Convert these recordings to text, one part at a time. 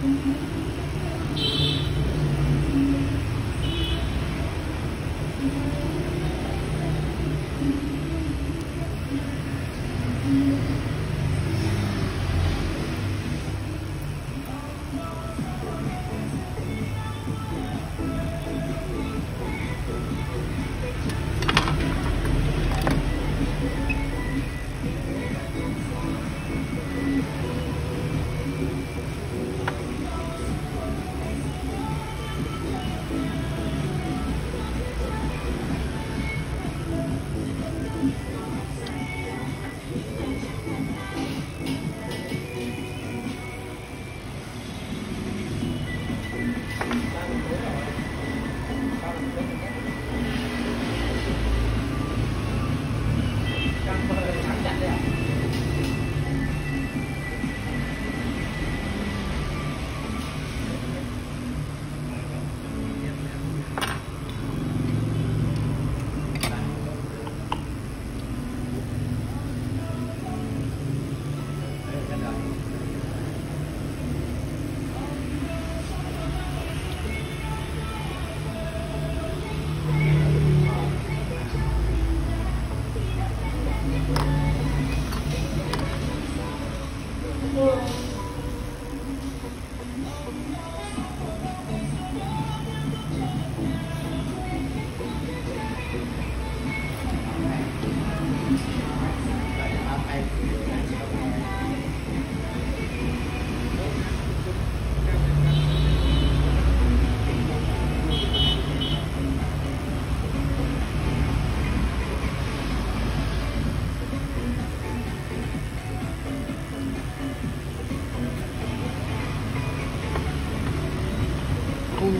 Mm-hmm.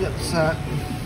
that's uh,